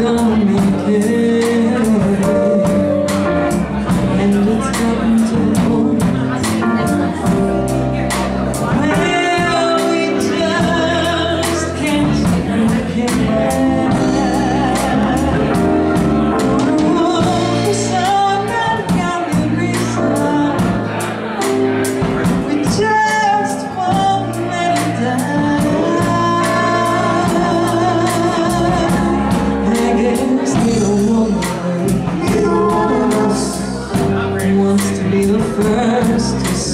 Gonna make it first